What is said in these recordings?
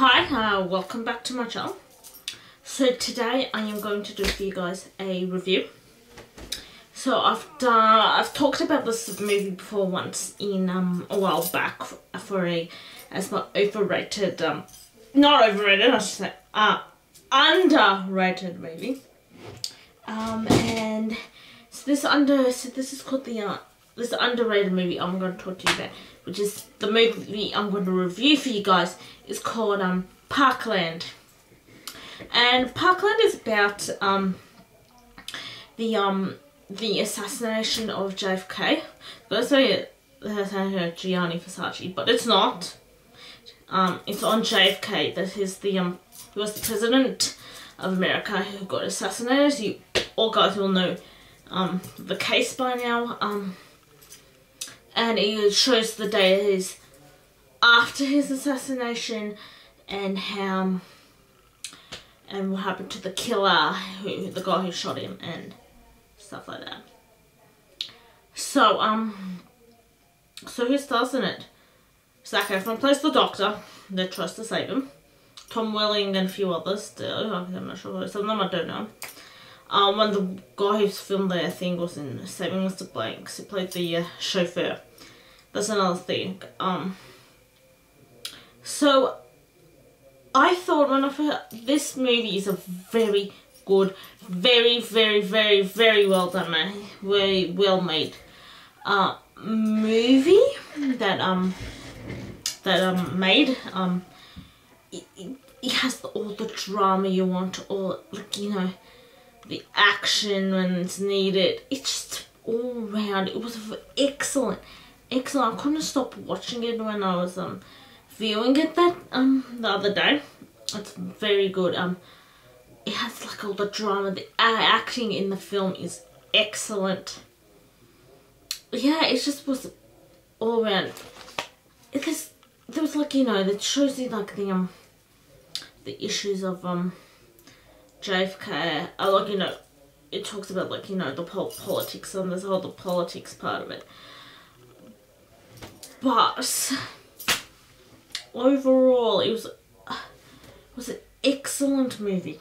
Hi, uh, welcome back to my channel. So today I am going to do for you guys a review. So I've done, I've talked about this movie before once in um, a while back for a as my overrated, um, not overrated, I should say, uh, underrated movie. Um, and so this under, so this is called the uh, this underrated movie I'm going to talk to you about, which is the movie I'm going to review for you guys, is called um, Parkland. And Parkland is about um, the um, the assassination of JFK. Let's say the assassination of Gianni Versace, but it's not. Um, it's on JFK. That is the um, he was the president of America who got assassinated. You all guys will know um, the case by now. Um, and it shows the days after his assassination and how and what happened to the killer, who the guy who shot him, and stuff like that. So um, so who stars in it? Zac Efron plays the doctor that tries to save him. Tom Welling and a few others. I'm not sure. Some of them I don't know. Um, when the guy who's filmed the thing was in Saving Mr. Banks, he played the uh, chauffeur. That's another thing. Um, so I thought when I heard this movie is a very good, very, very, very, very well done. Very well made uh, movie that um that um made um it, it, it has all the drama you want, all like you know the action when it's needed. It's just all round. It was excellent excellent. I couldn't stop watching it when I was um viewing it that um the other day. It's very good. Um, it has like all the drama. The acting in the film is excellent. Yeah, it just was all around. Because there was like you know that shows you like the um the issues of um JFK. I like you know it talks about like you know the politics and there's all the politics part of it. But overall it was it was an excellent movie.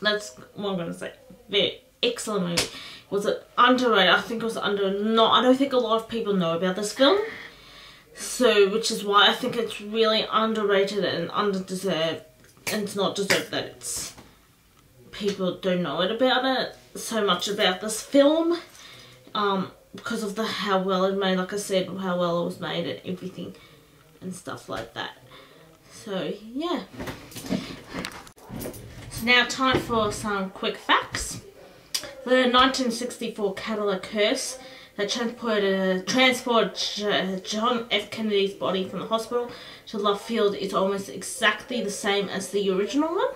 That's what I'm gonna say. Very excellent movie. Was it underrated I think it was under not I don't think a lot of people know about this film. So which is why I think it's really underrated and underdeserved. And it's not deserved that it's people don't know it about it so much about this film um because of the how well it made, like I said, how well it was made and everything and stuff like that. So yeah. So now time for some quick facts. The 1964 Cadillac hearse that transported, transported John F. Kennedy's body from the hospital to Love Field is almost exactly the same as the original one.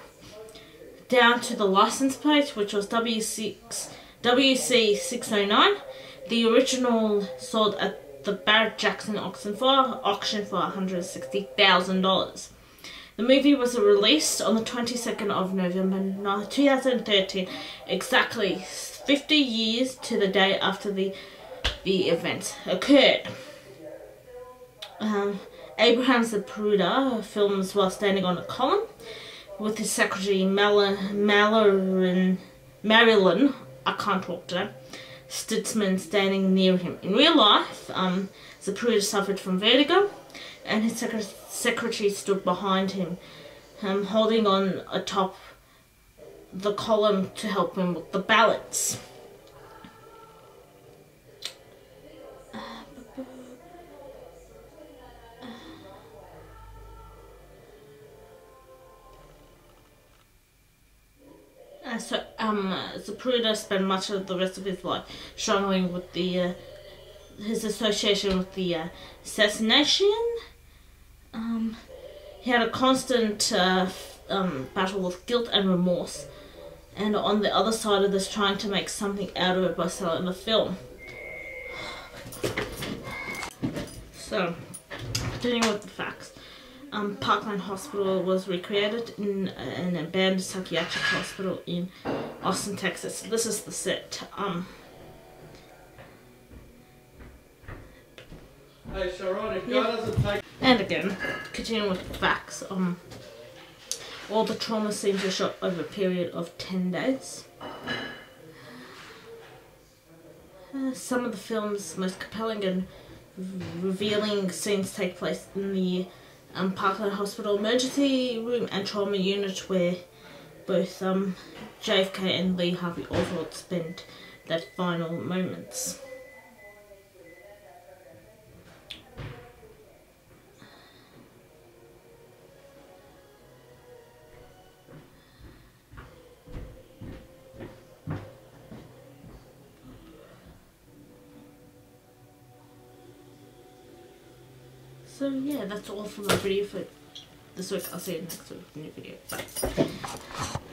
Down to the license plate, which was W6, WC609 the original sold at the Barrett Jackson auction for auction for $160,000. The movie was released on the 22nd of November 2013, exactly 50 years to the day after the the event occurred. Um, Abraham Zapruder films while standing on a column with his secretary Marilyn, Marilyn, I can't talk today, Sitzman standing near him. In real life, um, Zapruder suffered from vertigo, and his sec secretary stood behind him, um, holding on atop the column to help him with the ballots. So um, Zapruder spent much of the rest of his life struggling with the uh, his association with the uh, assassination. Um, he had a constant uh, um, battle with guilt and remorse, and on the other side of this, trying to make something out of it by selling the film. So, dealing with the facts um, Parkland Hospital was recreated in an abandoned psychiatric hospital in Austin, Texas. This is the set. Um, hey Sharon, if yeah. doesn't take... And again, continuing with the facts. Um, All the trauma scenes were shot over a period of 10 days. Uh, some of the film's most compelling and revealing scenes take place in the um, Parkland Hospital emergency room and trauma unit where both um, JFK and Lee Harvey Oswald spent their final moments. So yeah, that's all for my video for this week. I'll see you next week with a new video. Bye.